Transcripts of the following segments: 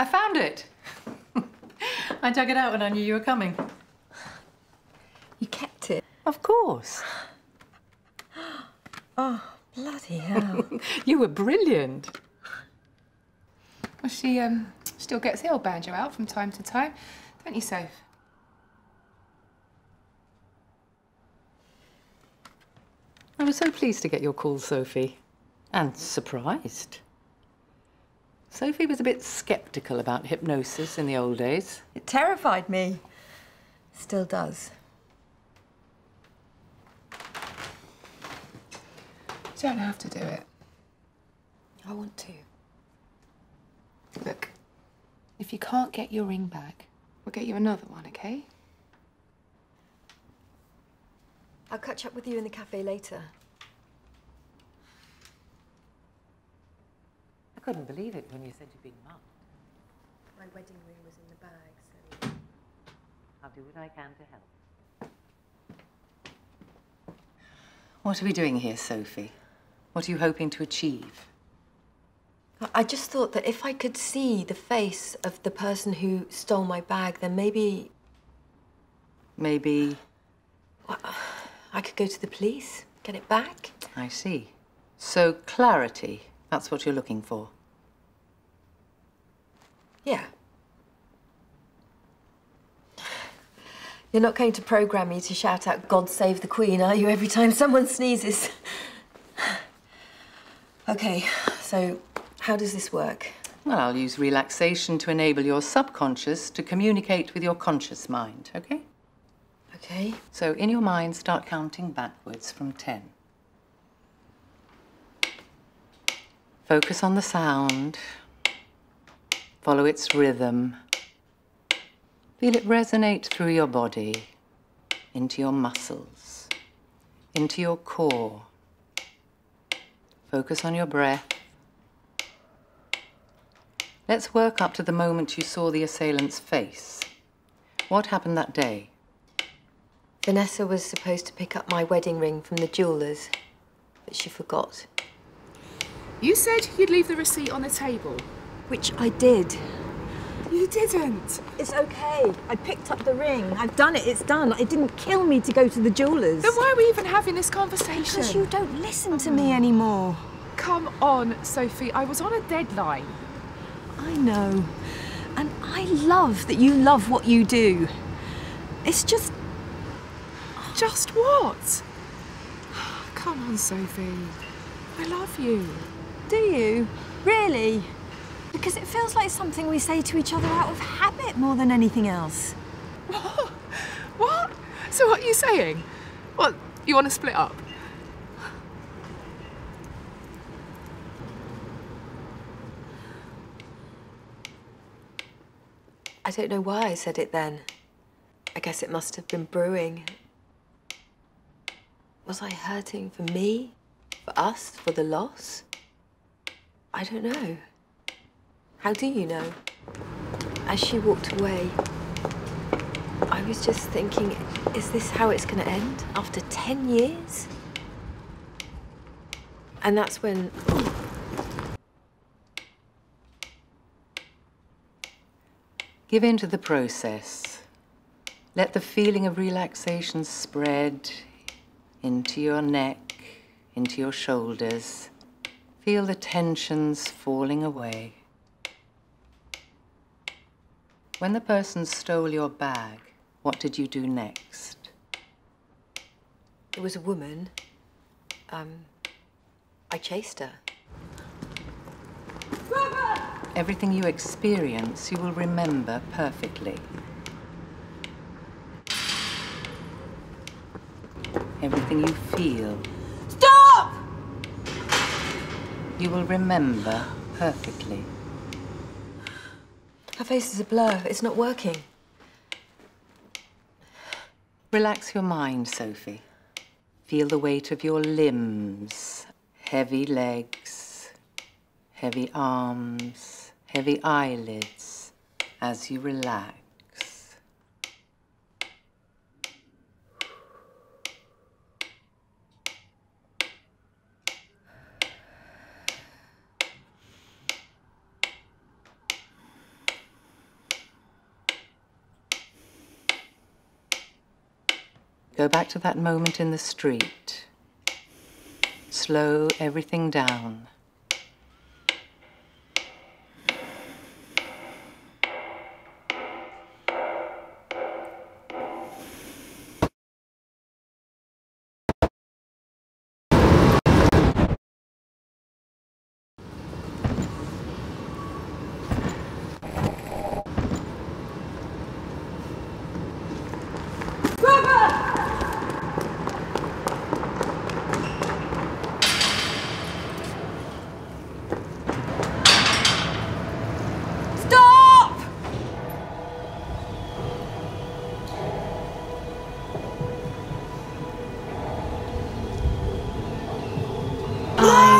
I found it. I dug it out when I knew you were coming. You kept it? Of course. Oh, bloody hell. you were brilliant. Well, she um, still gets the old banjo out from time to time, don't you, Soph? I was so pleased to get your call, Sophie. And surprised. Sophie was a bit sceptical about hypnosis in the old days. It terrified me. Still does. You don't have to do it. I want to. Look, if you can't get your ring back, we'll get you another one, okay? I'll catch up with you in the cafe later. I couldn't believe it when you said you'd been mugged. My wedding ring was in the bag, so... I'll do what I can to help. What are we doing here, Sophie? What are you hoping to achieve? I just thought that if I could see the face of the person who stole my bag, then maybe Maybe. I could go to the police, get it back. I see. So, clarity, that's what you're looking for. Yeah. You're not going to program me to shout out God save the Queen, are you, every time someone sneezes? okay, so how does this work? Well, I'll use relaxation to enable your subconscious to communicate with your conscious mind, okay? Okay. So, in your mind, start counting backwards from 10. Focus on the sound. Follow its rhythm. Feel it resonate through your body, into your muscles, into your core. Focus on your breath. Let's work up to the moment you saw the assailant's face. What happened that day? Vanessa was supposed to pick up my wedding ring from the jeweller's, but she forgot. You said you'd leave the receipt on the table. Which I did. You didn't. It's okay. I picked up the ring. I've done it. It's done. It didn't kill me to go to the jeweller's. Then why are we even having this conversation? Because you don't listen to me anymore. Come on, Sophie. I was on a deadline. I know. And I love that you love what you do. It's just. Just what? Come on, Sophie. I love you. Do you? Really? Because it feels like something we say to each other out of habit more than anything else. What? What? So what are you saying? What, you want to split up? I don't know why I said it then. I guess it must have been brewing. Was I hurting for me? For us? For the loss? I don't know. How do you know? As she walked away, I was just thinking, is this how it's going to end? After 10 years? And that's when. Give in to the process. Let the feeling of relaxation spread into your neck, into your shoulders. Feel the tensions falling away. When the person stole your bag, what did you do next? It was a woman. Um, I chased her. Everything you experience, you will remember perfectly. Everything you feel, Stop! You will remember perfectly. Her face is a blur. It's not working. Relax your mind, Sophie. Feel the weight of your limbs. Heavy legs, heavy arms, heavy eyelids as you relax. Go back to that moment in the street. Slow everything down.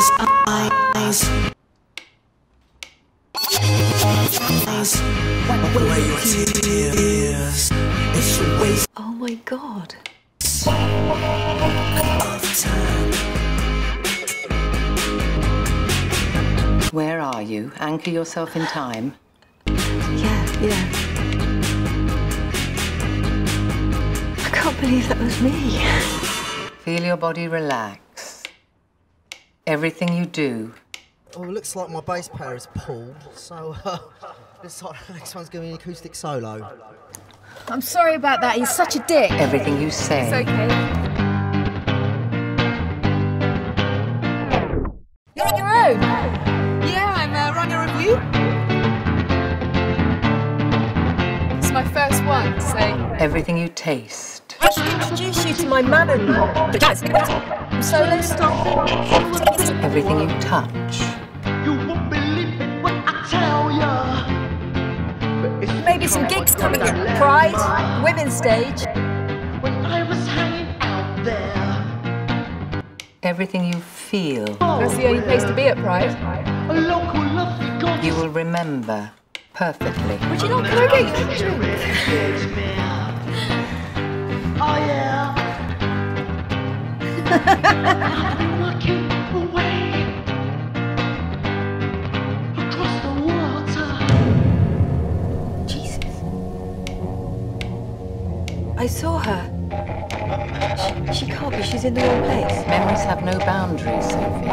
Eyes, eyes. Eyes, wipe away your tears. It's a waste Oh my god. Where are you? Anchor yourself in time. Yeah, yeah. I can't believe that was me. Feel your body relax. Everything you do, Oh, it looks like my bass player is Paul, so uh, looks like next one's going to be an acoustic solo. I'm sorry about that. He's such a dick. everything you say. It's okay. You're on your own. Yeah, I'm uh, running a review. It's my first one, so Everything you taste. I should introduce you to my man-in-law. I'm soloist. Everything you touch. You won't believe it when I tell ya. Maybe some gigs coming up. Pride, women's stage. When I was hanging out there, Everything you feel. that's the only place to be at Pride. a local lovely goddess You will remember perfectly. Would you not come and get you drink? Gets me. Oh yeah. I've walking away across the water. Jesus. I saw her. She, she can't be. She's in the wrong place. Memories have no boundaries, Sophie.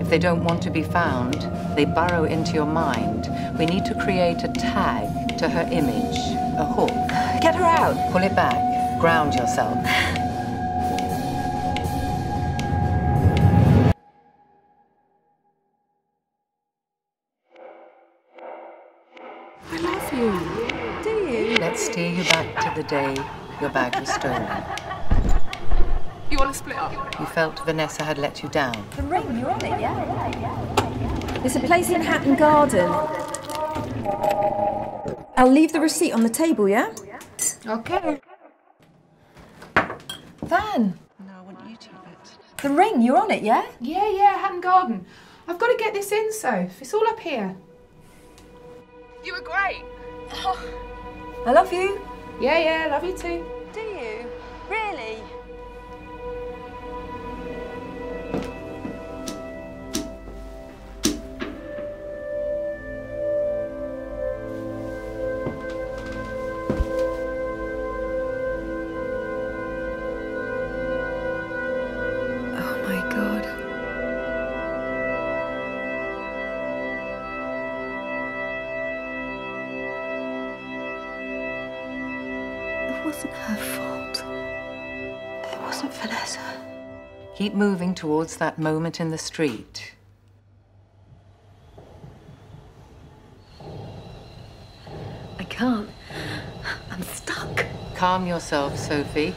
If they don't want to be found, they burrow into your mind. We need to create a tag to her image, a hook. Get her out. Pull it back, ground yourself. I love you. Do you? Let's steer you back to the day your bag was stolen. You want to split up? You felt Vanessa had let you down. The ring, you're on it, yeah? yeah, yeah. There's a place in Hatton Garden. I'll leave the receipt on the table, yeah? Okay. Van, No, I want you to have it. the ring, you're on it, yeah? Yeah, yeah, Hatton Garden. I've got to get this in, Soph. It's all up here. You were great. I love you. Yeah, yeah, love you too. Keep moving towards that moment in the street. I can't. I'm stuck. Calm yourself, Sophie.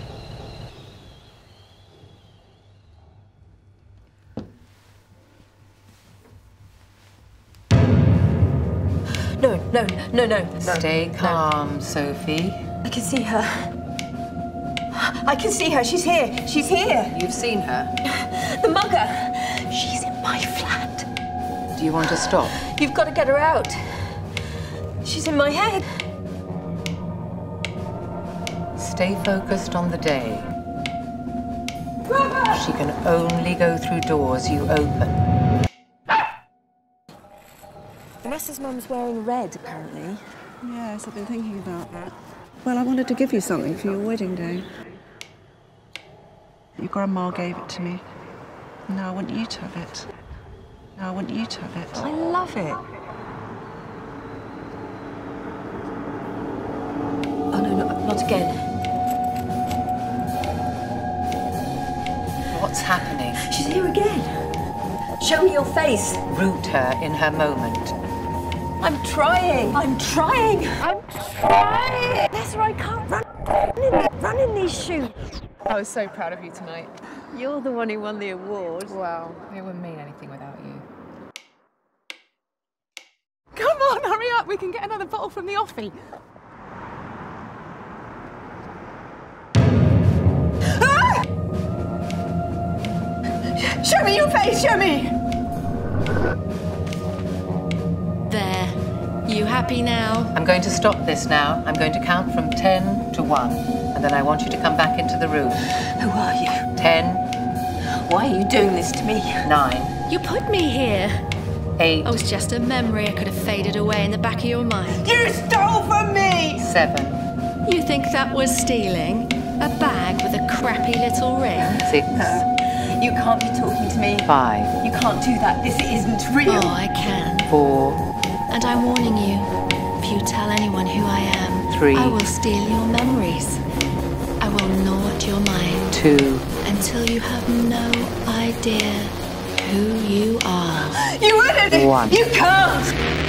No, no, no, no, no. Stay calm, Sophie. I can see her. I can see her. She's here. She's here. You've seen her. The mugger. She's in my flat. Do you want to stop? You've got to get her out. She's in my head. Stay focused on the day. She can only go through doors you open. Vanessa's mum's wearing red, apparently. Yes, I've been thinking about that. Well, I wanted to give you something for your wedding day. Your grandma gave it to me. And now I want you to have it. Now I want you to have it. I love it. Oh, no, no, not again. What's happening? She's here again. Show me your face. Root her in her moment. I'm trying. I'm trying. I'm trying. That's right, I can't run. in- Run in these shoes. I was so proud of you tonight. You're the one who won the award. Well, it wouldn't mean anything without you. Come on, hurry up. We can get another bottle from the offie. Ah! Show me your face. Show me. There. You happy now? I'm going to stop this now. I'm going to count from 10 to 1. And then I want you to come back into the room. Who are you? 10, Why are you doing this to me? 9, You put me here. 8, I was just a memory I could have faded away in the back of your mind. You stole from me. 7, You think that was stealing? A bag with a crappy little ring? 6, You can't be talking to me. 5, You can't do that. This isn't real. Oh, I can. 4, And I'm warning you. If you tell anyone who I am, Three. I will steal your memories. I will gnaw at your mind 2, until you have no idea who you are. You wouldn't. 1. You can't.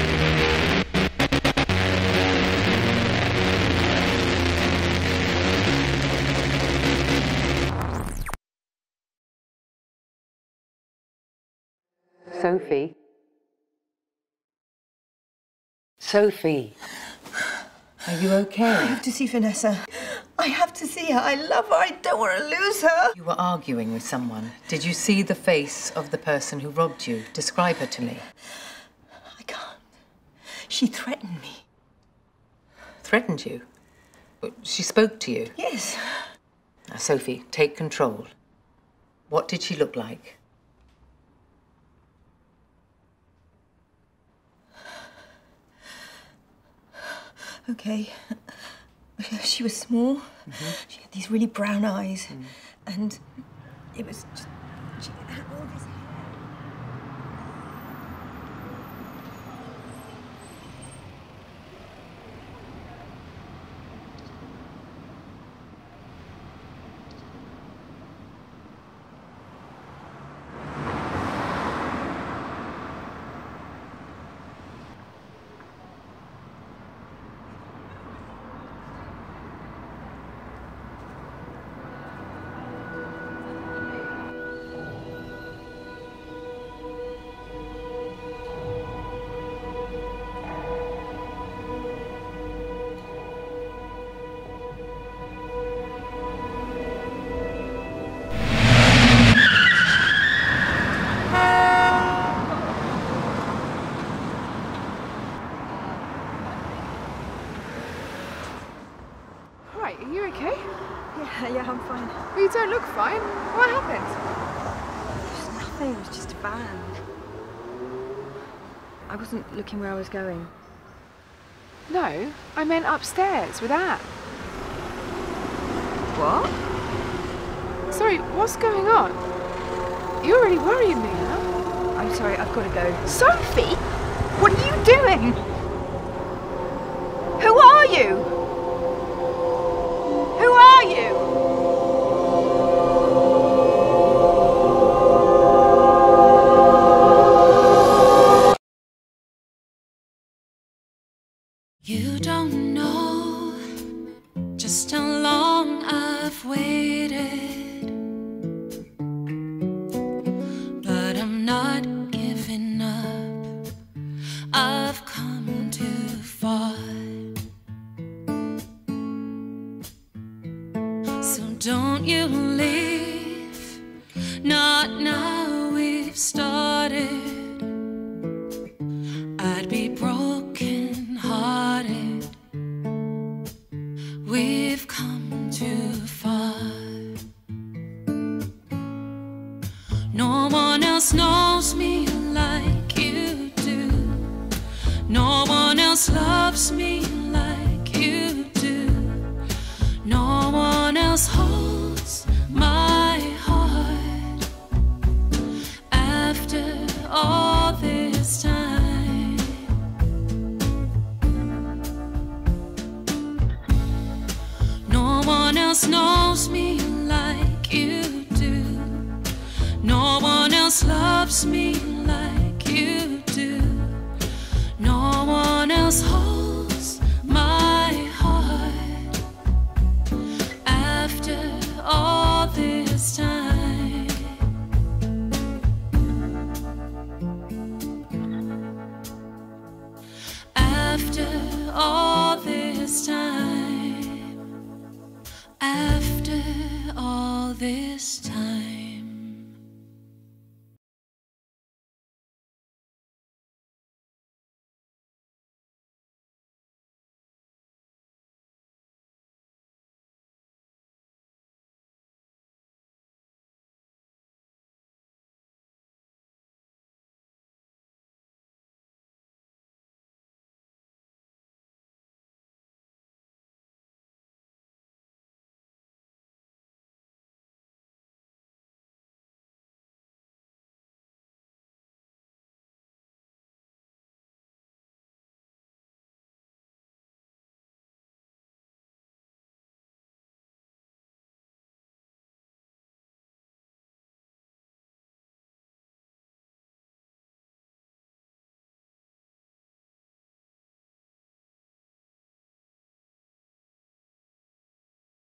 Sophie. Sophie. Are you okay? I have to see Vanessa. I have to see her. I love her. I don't want to lose her. You were arguing with someone. Did you see the face of the person who robbed you? Describe her to me. I can't. She threatened me. Threatened you? She spoke to you. Yes. Now, Sophie, take control. What did she look like? Okay. She was small. Mm-hmm. She had these really brown eyes. Mm. And it was just. She had all this okay? Yeah, yeah, I'm fine. Well, you don't look fine. What happened? Just nothing. It was just a van. I wasn't looking where I was going. No, I meant upstairs with Ann. What? Sorry, what's going on? You're really worrying me now. I'm sorry, I've got to go. Sophie, what are you doing? After all this time, after all this